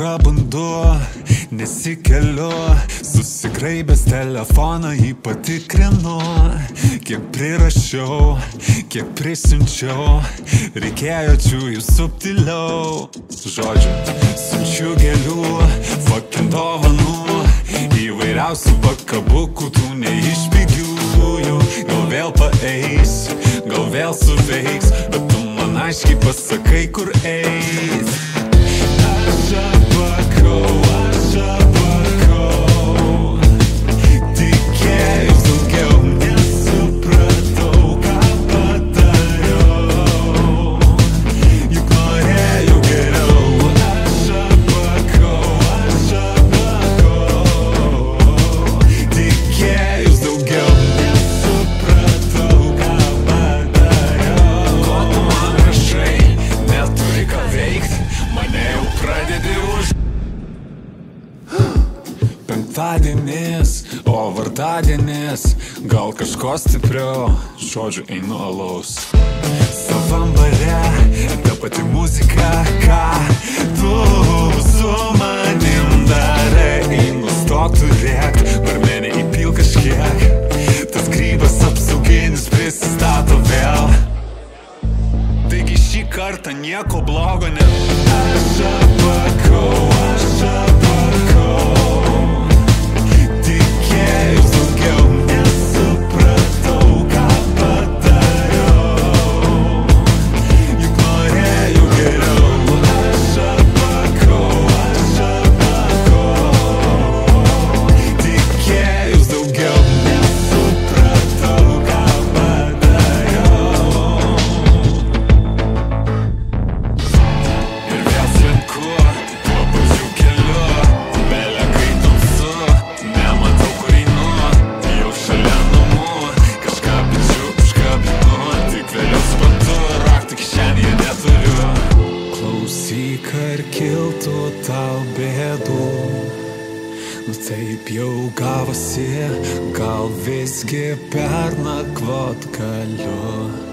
prabundu, nesikeliu, susigraibęs telefoną jį patikrinu, kiek prirašiau, kiek prisinčiau, reikėjo čiųjų subtiliau. Žodžiu, siunčiu gėlių, fucking dovanų, įvairiausių pakabukų, tų neišpigiųjų, gal vėl paeis, gal vėl suveiks, bet tu man aiškiai pasakai, kur eis. Penktadienis, o vardadienis, gal kažko stipriau, žodžiu einu alaus. Savam bare, ta pati muzika, ką tu su manim darai, nustok turėk, barmenė įpil kažkiek, tas grybas apsauginis prisistato vėl. Taigi šį kartą nieko blogo ne. Aš apakau, ar kiltų tau bėdų. Nu taip jau gavosi, gal visgi pernakvot galiu